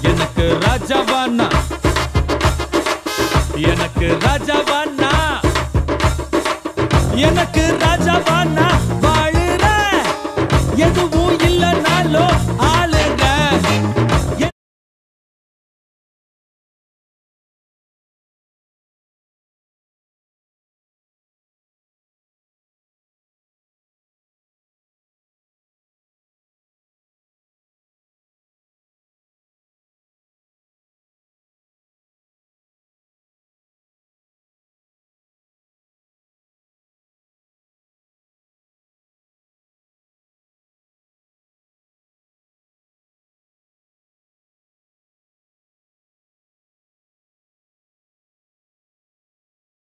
எனக்கு ராஜாவானா எனக்கு ராஜாவானா எனக்கு ராஜாவானா வாழுற எதுவும் இல்லைனாலும்